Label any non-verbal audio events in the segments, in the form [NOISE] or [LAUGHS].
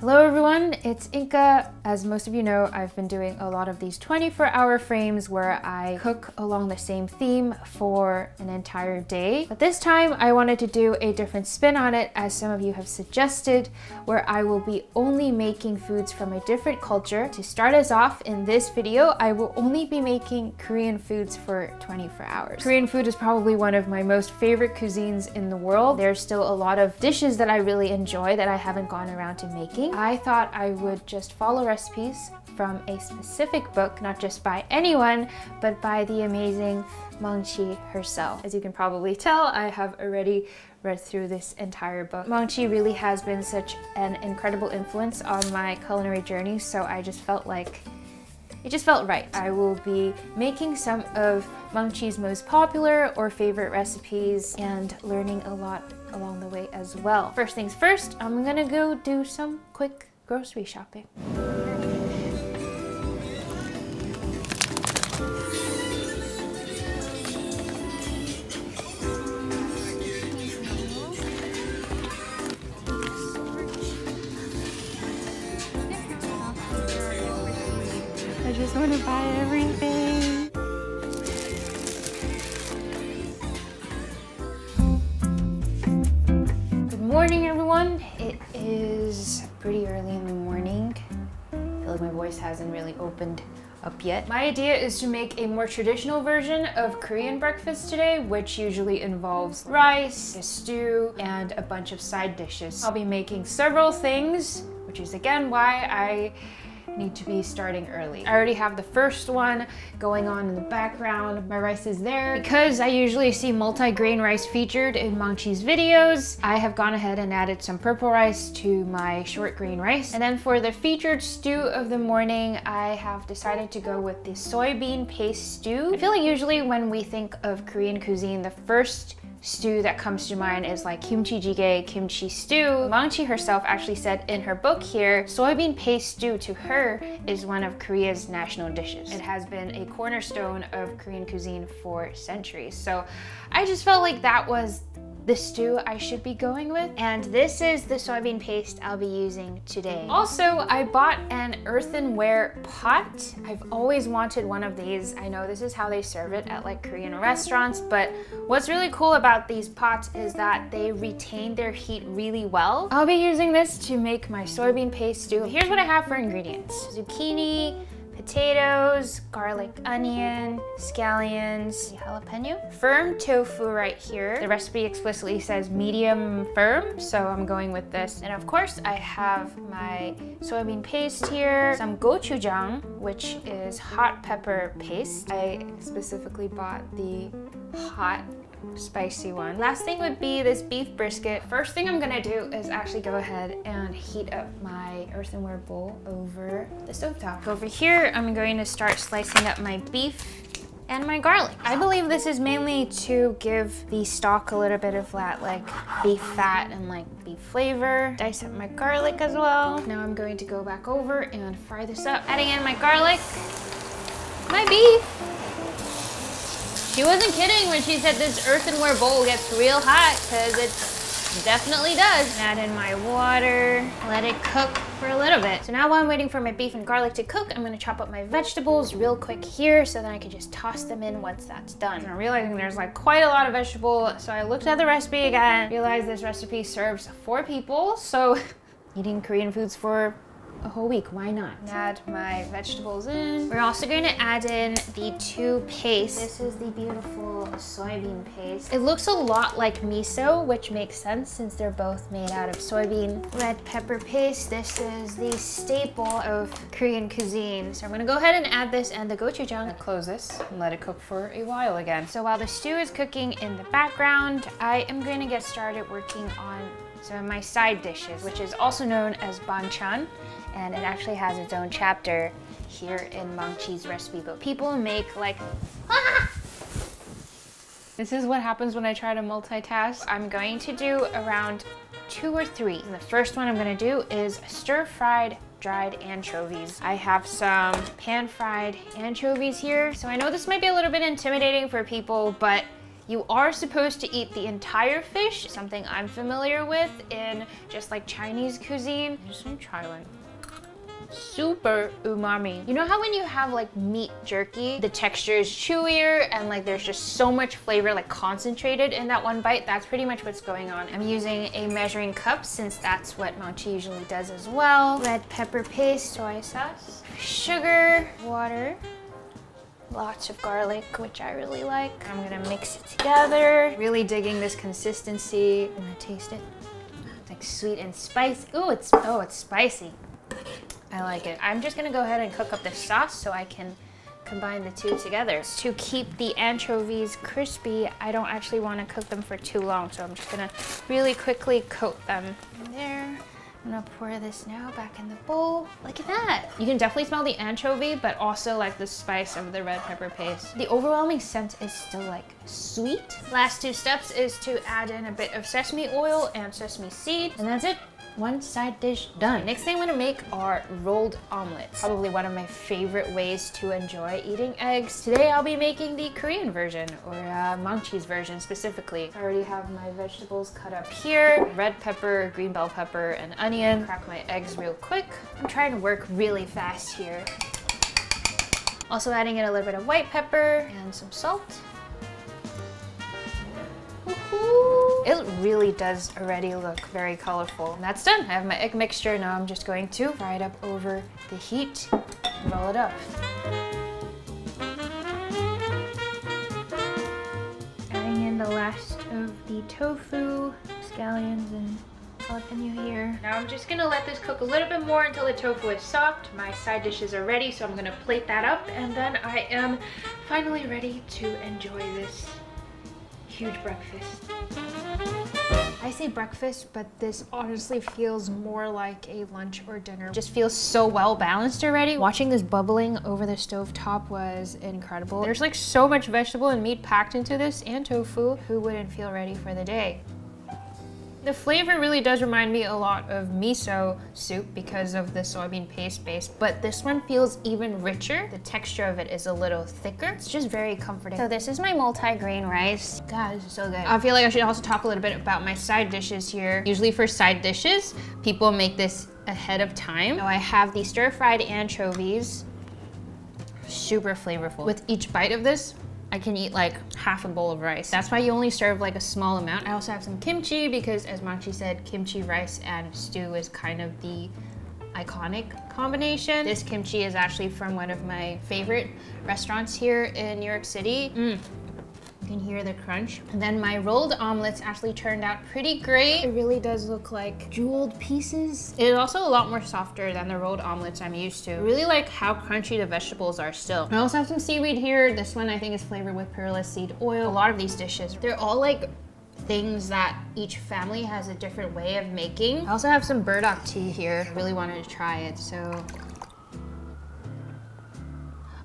Hello everyone, it's Inga. As most of you know, I've been doing a lot of these 24 hour frames where I cook along the same theme for an entire day. But this time I wanted to do a different spin on it as some of you have suggested, where I will be only making foods from a different culture. To start us off in this video, I will only be making Korean foods for 24 hours. Korean food is probably one of my most favorite cuisines in the world. There's still a lot of dishes that I really enjoy that I haven't gone around to making I thought I would just follow recipes from a specific book, not just by anyone, but by the amazing Maangchi herself. As you can probably tell, I have already read through this entire book. Maangchi really has been such an incredible influence on my culinary journey, so I just felt like it just felt right. I will be making some of Maangchi's most popular or favorite recipes and learning a lot along the way as well. First things first, I'm gonna go do some quick grocery shopping. Is pretty early in the morning. I feel like my voice hasn't really opened up yet. My idea is to make a more traditional version of Korean breakfast today, which usually involves rice, a stew, and a bunch of side dishes. I'll be making several things, which is again why I need to be starting early. I already have the first one going on in the background. My rice is there. Because I usually see multi-grain rice featured in Maangchi's videos, I have gone ahead and added some purple rice to my short grain rice. And then for the featured stew of the morning, I have decided to go with the soybean paste stew. I feel like usually when we think of Korean cuisine, the first stew that comes to mind is like kimchi jjigae, kimchi stew. Maangchi herself actually said in her book here, soybean paste stew to her is one of Korea's national dishes. It has been a cornerstone of Korean cuisine for centuries. So I just felt like that was the stew I should be going with. And this is the soybean paste I'll be using today. Also, I bought an earthenware pot. I've always wanted one of these. I know this is how they serve it at like Korean restaurants, but what's really cool about these pots is that they retain their heat really well. I'll be using this to make my soybean paste stew. Here's what I have for ingredients. Zucchini, potatoes, garlic onion, scallions, jalapeno. Firm tofu right here. The recipe explicitly says medium firm, so I'm going with this. And of course, I have my soybean paste here, some gochujang, which is hot pepper paste. I specifically bought the hot spicy one. Last thing would be this beef brisket. First thing I'm gonna do is actually go ahead and heat up my earthenware bowl over the stovetop. Over here, I'm going to start slicing up my beef and my garlic. I believe this is mainly to give the stock a little bit of that like beef fat and like beef flavor. Dice up my garlic as well. Now I'm going to go back over and fry this up. Adding in my garlic, my beef, she wasn't kidding when she said this earthenware bowl gets real hot because it definitely does. Add in my water, let it cook for a little bit. So now while I'm waiting for my beef and garlic to cook, I'm gonna chop up my vegetables real quick here so then I can just toss them in once that's done. And I'm realizing there's like quite a lot of vegetable, so I looked at the recipe again, realized this recipe serves four people, so [LAUGHS] eating Korean foods for a whole week, why not? Add my vegetables in. We're also going to add in the two paste. This is the beautiful soybean paste. It looks a lot like miso, which makes sense since they're both made out of soybean. Red pepper paste. This is the staple of Korean cuisine. So I'm gonna go ahead and add this and the gochujang. Close this and let it cook for a while again. So while the stew is cooking in the background, I am going to get started working on of my side dishes, which is also known as banchan and it actually has its own chapter here in Maangchi's recipe book. People make like! [LAUGHS] This is what happens when I try to multitask. I'm going to do around two or three. And the first one I'm gonna do is stir-fried dried anchovies. I have some pan-fried anchovies here. So I know this might be a little bit intimidating for people, but You are supposed to eat the entire fish, something I'm familiar with in just like Chinese cuisine. I'm just gonna try one super umami. You know how when you have like meat jerky, the texture is chewier and like there's just so much flavor like concentrated in that one bite? That's pretty much what's going on. I'm using a measuring cup since that's what Maangchi usually does as well. Red pepper paste, soy sauce, sugar, water, lots of garlic, which I really like. I'm gonna mix it together. Really digging this consistency. I'm gonna taste it. It's like sweet and spicy. Oh, it's oh, it's spicy. I like it. I'm just gonna go ahead and cook up the sauce so I can combine the two together. To keep the anchovies crispy, I don't actually wanna cook them for too long, so I'm just gonna really quickly coat them. In there. I'm gonna pour this now back in the bowl. Look at that. You can definitely smell the anchovy, but also like the spice of the red pepper paste. The overwhelming scent is still like sweet. Last two steps is to add in a bit of sesame oil and sesame seed, and that's it one side dish done. Next thing I'm gonna make are rolled omelets. Probably one of my favorite ways to enjoy eating eggs. Today I'll be making the Korean version, or uh, Maangchi's version specifically. I already have my vegetables cut up here. Red pepper, green bell pepper, and onion. Crack my eggs real quick. I'm trying to work really fast here. Also adding in a little bit of white pepper and some salt. It really does already look very colorful. And that's done. I have my egg mixture. Now I'm just going to fry it up over the heat, roll it up. Adding in the last of the tofu, scallions, and jalapeno Now I'm just gonna let this cook a little bit more until the tofu is soft. My side dishes are ready, so I'm gonna plate that up, and then I am finally ready to enjoy this huge breakfast. I say breakfast, but this honestly feels more like a lunch or dinner. Just feels so well balanced already. Watching this bubbling over the stove top was incredible. There's like so much vegetable and meat packed into this and tofu. Who wouldn't feel ready for the day? The flavor really does remind me a lot of miso soup because of the soybean paste base, but this one feels even richer. The texture of it is a little thicker. It's just very comforting. So this is my multi-grain rice. God, this is so good. I feel like I should also talk a little bit about my side dishes here. Usually for side dishes, people make this ahead of time. So I have the stir-fried anchovies, super flavorful. With each bite of this, I can eat like half a bowl of rice. That's why you only serve like a small amount. I also have some kimchi because as Maangchi said, kimchi rice and stew is kind of the iconic combination. This kimchi is actually from one of my favorite restaurants here in New York City. Mm. You can hear the crunch. And then my rolled omelets actually turned out pretty great. It really does look like jeweled pieces. It is also a lot more softer than the rolled omelets I'm used to. I really like how crunchy the vegetables are still. I also have some seaweed here. This one I think is flavored with perilla seed oil. A lot of these dishes, they're all like things that each family has a different way of making. I also have some burdock tea here. I really wanted to try it, so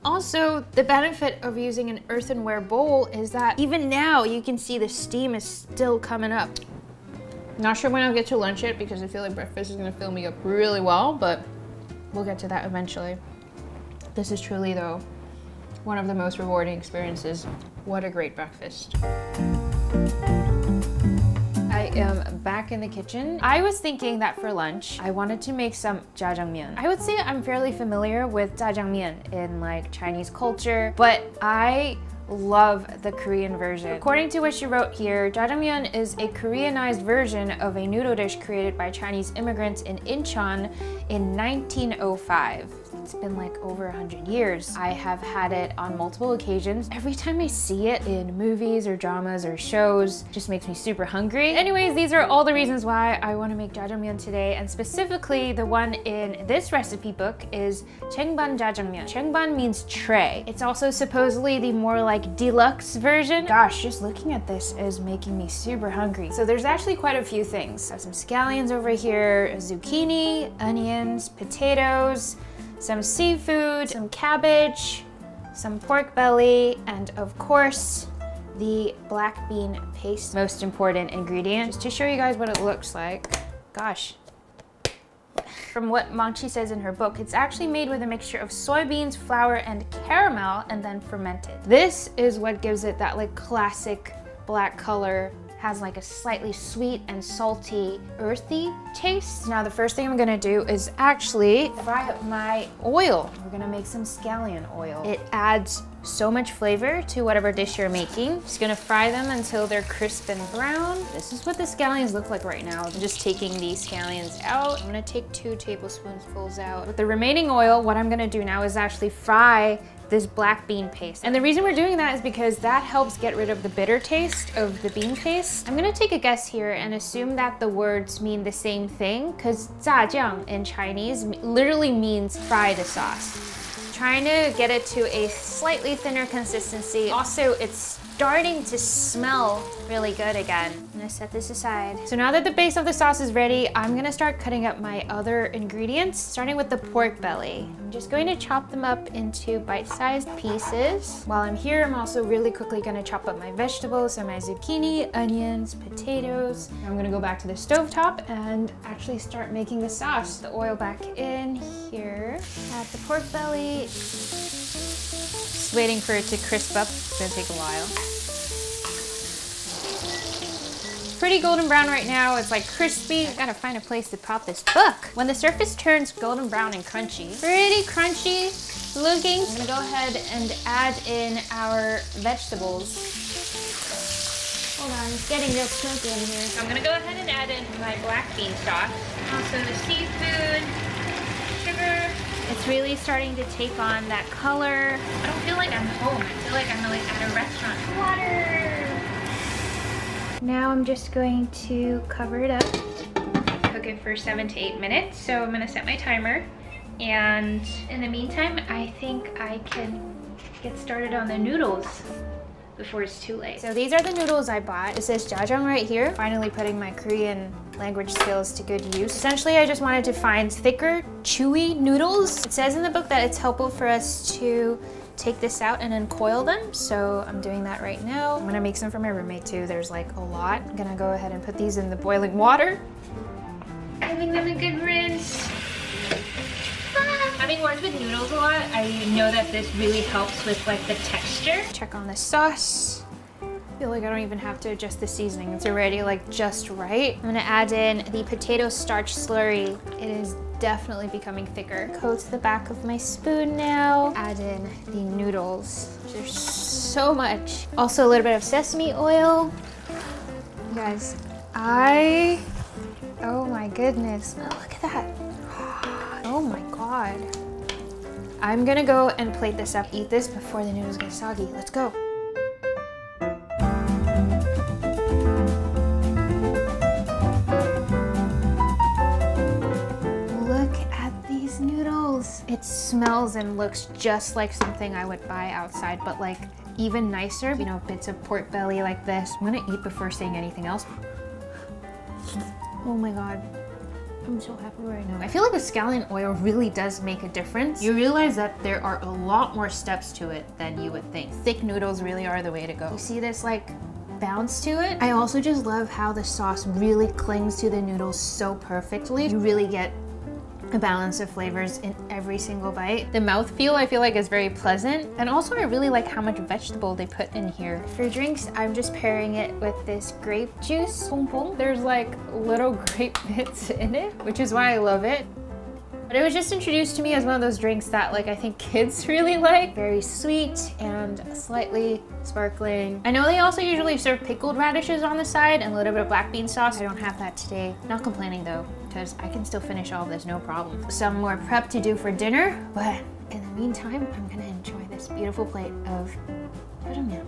also, the benefit of using an earthenware bowl is that even now you can see the steam is still coming up. Not sure when I'll get to lunch yet because I feel like breakfast is gonna fill me up really well, but we'll get to that eventually. This is truly though, one of the most rewarding experiences. What a great breakfast am back in the kitchen. I was thinking that for lunch, I wanted to make some jjajangmyeon. I would say I'm fairly familiar with jjajangmyeon in like Chinese culture, but I love the Korean version. According to what she wrote here, jjajangmyeon is a Koreanized version of a noodle dish created by Chinese immigrants in Incheon in 1905. It's been like over 100 years. I have had it on multiple occasions. Every time I see it in movies or dramas or shows, just makes me super hungry. Anyways, these are all the reasons why I want to make jjajangmyeon today, and specifically the one in this recipe book is Jaengban jjajangmyeon. Jaengban means tray. It's also supposedly the more like deluxe version. Gosh, just looking at this is making me super hungry. So there's actually quite a few things. I have some scallions over here, zucchini, onions, potatoes, some seafood, some cabbage, some pork belly, and of course, the black bean paste. Most important ingredient, just to show you guys what it looks like. Gosh. From what Maangchi says in her book, it's actually made with a mixture of soybeans, flour, and caramel, and then fermented. This is what gives it that like classic black color has like a slightly sweet and salty, earthy taste. Now the first thing I'm gonna do is actually fry up my oil. We're gonna make some scallion oil. It adds so much flavor to whatever dish you're making. Just gonna fry them until they're crisp and brown. This is what the scallions look like right now. I'm just taking these scallions out. I'm gonna take two tablespoonfuls out. With the remaining oil, what I'm gonna do now is actually fry this black bean paste. And the reason we're doing that is because that helps get rid of the bitter taste of the bean paste. I'm gonna take a guess here and assume that the words mean the same thing because 炸酱 in Chinese literally means fry the sauce. Trying to get it to a slightly thinner consistency. Also, it's starting to smell really good again. I'm gonna set this aside. So now that the base of the sauce is ready, I'm gonna start cutting up my other ingredients, starting with the pork belly. I'm just going to chop them up into bite-sized pieces. While I'm here, I'm also really quickly gonna chop up my vegetables, so my zucchini, onions, potatoes. I'm gonna go back to the stove top and actually start making the sauce. The oil back in here. Add the pork belly. Just waiting for it to crisp up. It's gonna take a while pretty golden brown right now. It's like crispy. I gotta find a place to pop this book. When the surface turns golden brown and crunchy, pretty crunchy looking, I'm gonna go ahead and add in our vegetables. Hold on, it's getting real smoky in here. I'm gonna go ahead and add in my black bean sauce. Also the seafood. It's really starting to take on that color. I don't feel like I'm home. I feel like I'm like at a restaurant. Water! Now I'm just going to cover it up, cook it for seven to eight minutes. So I'm gonna set my timer. And in the meantime, I think I can get started on the noodles before it's too late. So these are the noodles I bought. It says jajang right here. Finally putting my Korean language skills to good use. Essentially, I just wanted to find thicker, chewy noodles. It says in the book that it's helpful for us to take this out and uncoil them. So I'm doing that right now. I'm gonna make some for my roommate too. There's like a lot. I'm gonna go ahead and put these in the boiling water. Giving them a good rinse. Having worked with noodles a lot, I know that this really helps with like the texture. Check on the sauce. I feel like I don't even have to adjust the seasoning. It's already like just right. I'm gonna add in the potato starch slurry. It is definitely becoming thicker. Coat the back of my spoon now. Add in the noodles. There's so much. Also a little bit of sesame oil. You guys, I, oh my goodness. Oh, look at that. God. I'm gonna go and plate this up, eat this before the noodles get soggy. Let's go. Look at these noodles. It smells and looks just like something I would buy outside, but like even nicer, you know, bits of pork belly like this. I'm gonna eat before saying anything else. Oh my God. I'm so happy right now. I feel like the scallion oil really does make a difference. You realize that there are a lot more steps to it than you would think. Thick noodles really are the way to go. You see this like bounce to it. I also just love how the sauce really clings to the noodles so perfectly. You really get a balance of flavors in every single bite. The mouthfeel I feel like is very pleasant. And also I really like how much vegetable they put in here. For drinks, I'm just pairing it with this grape juice. There's like little [LAUGHS] grape bits in it, which is why I love it. But it was just introduced to me as one of those drinks that like I think kids [LAUGHS] really like. Very sweet and slightly sparkling. I know they also usually serve pickled radishes on the side and a little bit of black bean sauce. I don't have that today. Not complaining though, because I can still finish all this, no problem. Some more prep to do for dinner, but in the meantime, I'm gonna enjoy this beautiful plate of jjajangmyeon.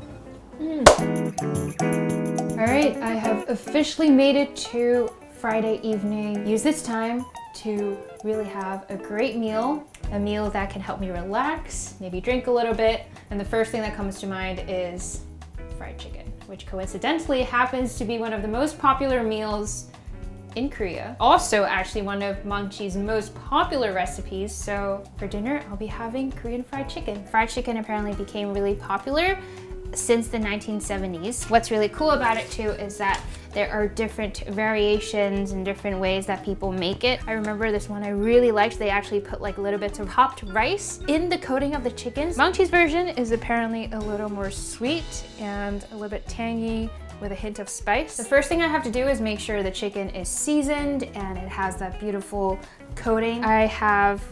Mm. All right, I have officially made it to Friday evening. Use this time to really have a great meal, a meal that can help me relax, maybe drink a little bit. And the first thing that comes to mind is fried chicken, which coincidentally happens to be one of the most popular meals in Korea. Also actually one of Maangchi's most popular recipes. So for dinner, I'll be having Korean fried chicken. Fried chicken apparently became really popular since the 1970s. What's really cool about it too is that there are different variations and different ways that people make it. I remember this one I really liked. They actually put like little bits of hopped rice in the coating of the chickens. Maangchi's version is apparently a little more sweet and a little bit tangy with a hint of spice. The first thing I have to do is make sure the chicken is seasoned and it has that beautiful coating. I have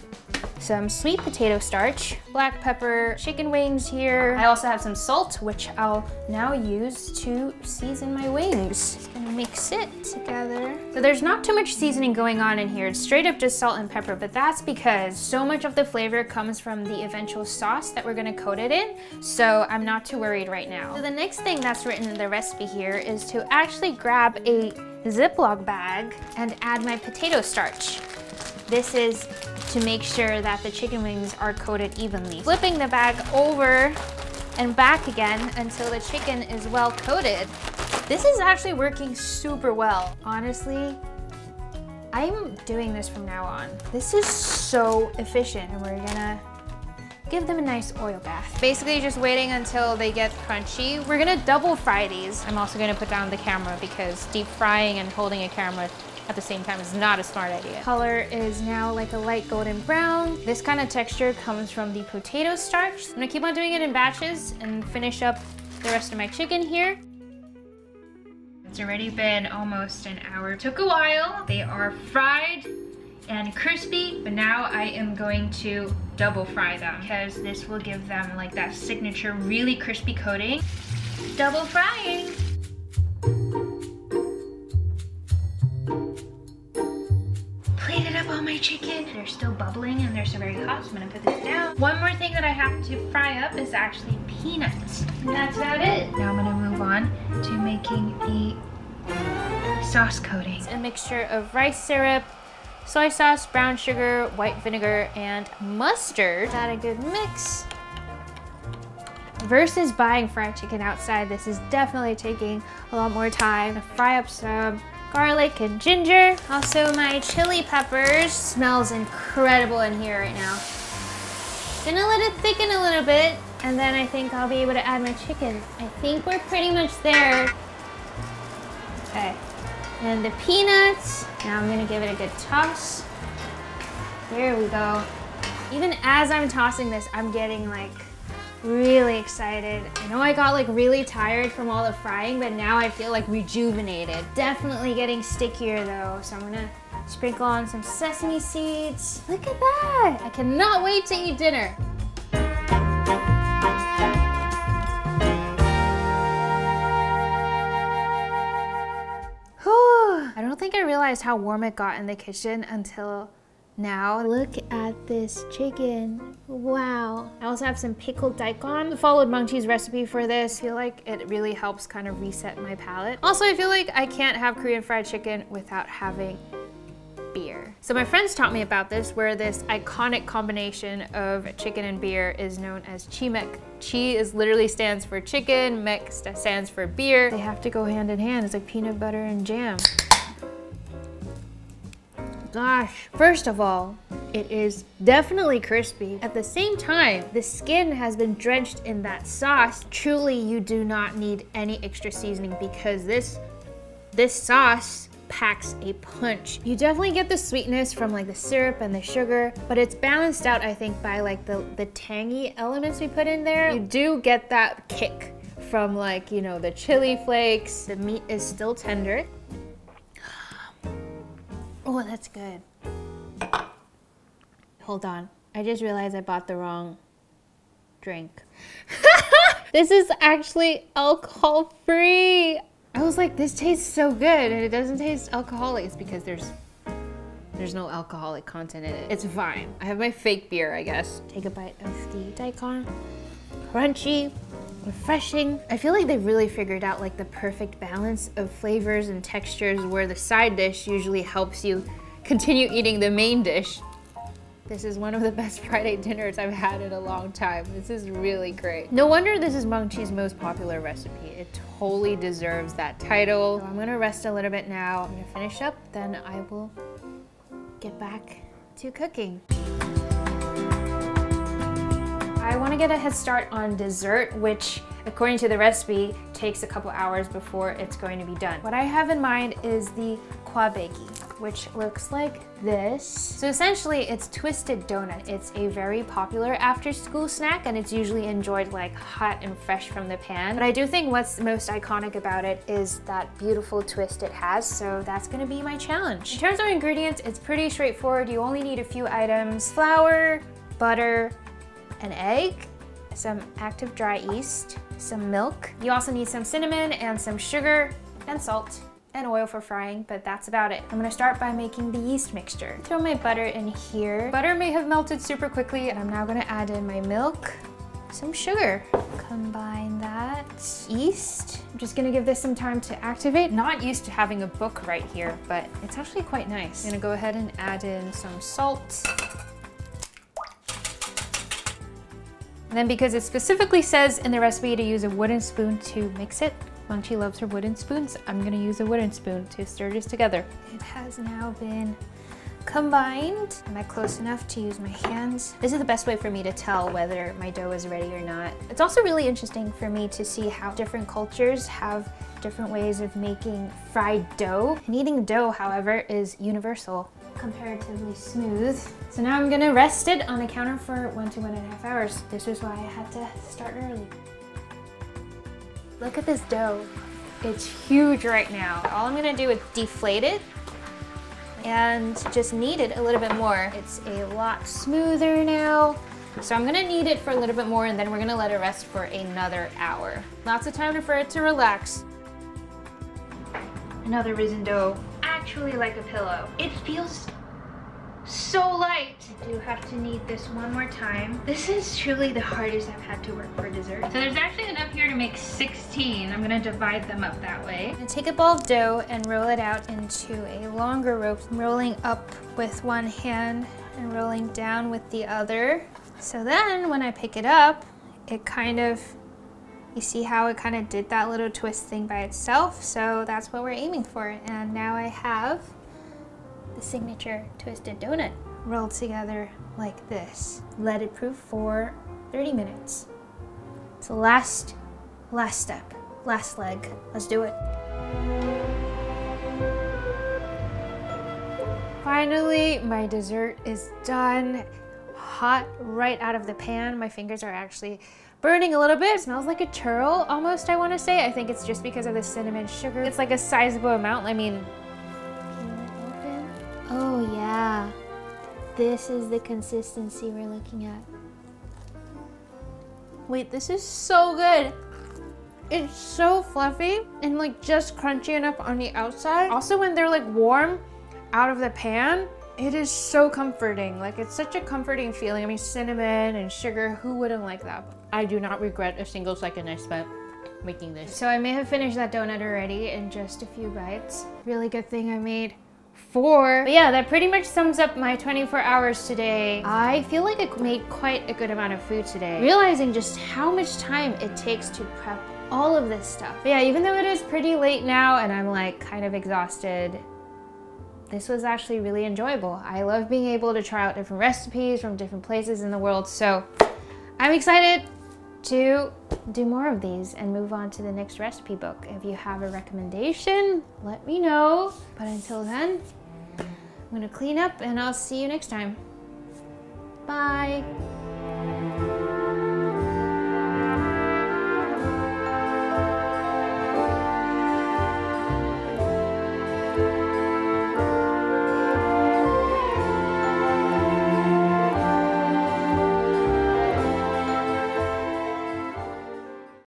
some sweet potato starch, black pepper, chicken wings here. I also have some salt, which I'll now use to season my wings. Just gonna mix it together. So there's not too much seasoning going on in here. It's straight up just salt and pepper, but that's because so much of the flavor comes from the eventual sauce that we're gonna coat it in. So I'm not too worried right now. So the next thing that's written in the recipe here is to actually grab a Ziploc bag and add my potato starch. This is to make sure that the chicken wings are coated evenly. Flipping the bag over and back again until the chicken is well coated. This is actually working super well. Honestly, I'm doing this from now on. This is so efficient and we're gonna give them a nice oil bath. Basically just waiting until they get crunchy. We're gonna double fry these. I'm also gonna put down the camera because deep frying and holding a camera at the same time is not a smart idea. Color is now like a light golden brown. This kind of texture comes from the potato starch. I'm gonna keep on doing it in batches and finish up the rest of my chicken here. It's already been almost an hour. Took a while. They are fried and crispy, but now I am going to double fry them because this will give them like that signature really crispy coating. Double frying. Chicken. They're still bubbling and they're still very hot, so I'm gonna put this down. One more thing that I have to fry up is actually peanuts. And that's about it. Now I'm gonna move on to making the sauce coating. It's a mixture of rice syrup, soy sauce, brown sugar, white vinegar, and mustard. Add a good mix. Versus buying fried chicken outside, this is definitely taking a lot more time. Fry up some garlic and ginger. Also my chili peppers. Smells incredible in here right now. Gonna let it thicken a little bit and then I think I'll be able to add my chicken. I think we're pretty much there. Okay. And the peanuts. Now I'm gonna give it a good toss. There we go. Even as I'm tossing this, I'm getting like really excited. I know I got like really tired from all the frying, but now I feel like rejuvenated. Definitely getting stickier though, so I'm gonna sprinkle on some sesame seeds. Look at that! I cannot wait to eat dinner. Whew. I don't think I realized how warm it got in the kitchen until now. Look at this chicken. Wow. I also have some pickled daikon. I followed Maangchi's recipe for this. I feel like it really helps kind of reset my palate. Also, I feel like I can't have Korean fried chicken without having beer. So my friends taught me about this, where this iconic combination of chicken and beer is known as chimaek. Chi is literally stands for chicken, mek stands for beer. They have to go hand in hand. It's like peanut butter and jam gosh. First of all, it is definitely crispy. At the same time, the skin has been drenched in that sauce. Truly, you do not need any extra seasoning because this, this sauce packs a punch. You definitely get the sweetness from like the syrup and the sugar, but it's balanced out, I think, by like the, the tangy elements we put in there. You do get that kick from like, you know, the chili flakes. The meat is still tender. Oh, that's good. Hold on. I just realized I bought the wrong drink. [LAUGHS] this is actually alcohol free. I was like, this tastes so good and it doesn't taste alcoholic. It's because there's there's no alcoholic content in it. It's fine. I have my fake beer, I guess. Take a bite of the daikon. Crunchy, refreshing. I feel like they really figured out like the perfect balance of flavors and textures where the side dish usually helps you continue eating the main dish. This is one of the best [LAUGHS] Friday dinners I've had in a long time. This is really great. No wonder this is Chi's most popular recipe. It totally deserves that title. So I'm gonna rest a little bit now. I'm gonna finish up, then I will get back to cooking. I want to get a head start on dessert, which according to the recipe takes a couple hours before it's going to be done. What I have in mind is the kkwabaegi. which looks like this. So essentially it's twisted donut. It's a very popular after school snack and it's usually enjoyed like hot and fresh from the pan. But I do think what's most iconic about it is that beautiful twist it has. So that's gonna be my challenge. In terms of ingredients, it's pretty straightforward. You only need a few items, flour, butter, an egg, some active dry yeast, some milk. You also need some cinnamon and some sugar and salt and oil for frying, but that's about it. I'm gonna start by making the yeast mixture. Throw my butter in here. Butter may have melted super quickly and I'm now gonna add in my milk, some sugar. Combine that. Yeast. I'm just gonna give this some time to activate. Not used to having a book right here, but it's actually quite nice. I'm gonna go ahead and add in some salt. And then because it specifically says in the recipe to use a wooden spoon to mix it, Maangchi loves her wooden spoons, I'm gonna use a wooden spoon to stir this together. It has now been combined. Am I close enough to use my hands? This is the best way for me to tell whether my dough is ready or not. It's also really interesting for me to see how different cultures have different ways of making fried dough. Kneading dough, however, is universal comparatively smooth. So now I'm gonna rest it on the counter for one to one and a half hours. This is why I had to start early. Look at this dough. It's huge right now. All I'm gonna do is deflate it and just knead it a little bit more. It's a lot smoother now. So I'm gonna knead it for a little bit more and then we're gonna let it rest for another hour. Lots of time for it to relax. Another risen dough actually like a pillow. It feels so light. I do have to knead this one more time. This is truly the hardest I've had to work for dessert. So there's actually enough here to make 16. I'm gonna divide them up that way. I'm gonna take a ball of dough and roll it out into a longer rope. I'm rolling up with one hand and rolling down with the other. So then when I pick it up, it kind of you see how it kind of did that little twist thing by itself? So that's what we're aiming for. And now I have the signature twisted donut rolled together like this. Let it proof for 30 minutes. So last, last step, last leg. Let's do it. Finally, my dessert is done. Hot right out of the pan. My fingers are actually burning a little bit. It smells like a churro almost, I wanna say. I think it's just because of the cinnamon sugar. It's like a sizable amount. I mean, Oh yeah, this is the consistency we're looking at. Wait, this is so good. It's so fluffy and like just crunchy enough on the outside. Also when they're like warm out of the pan, it is so comforting. Like it's such a comforting feeling. I mean, cinnamon and sugar, who wouldn't like that? I do not regret a single second I spent making this. So I may have finished that donut already in just a few bites. Really good thing I made four. But yeah, that pretty much sums up my 24 hours today. I feel like I made quite a good amount of food today. Realizing just how much time it takes to prep all of this stuff. But yeah, even though it is pretty late now and I'm like kind of exhausted, this was actually really enjoyable. I love being able to try out different recipes from different places in the world. So I'm excited to do more of these and move on to the next recipe book. If you have a recommendation, let me know. But until then, I'm gonna clean up and I'll see you next time. Bye.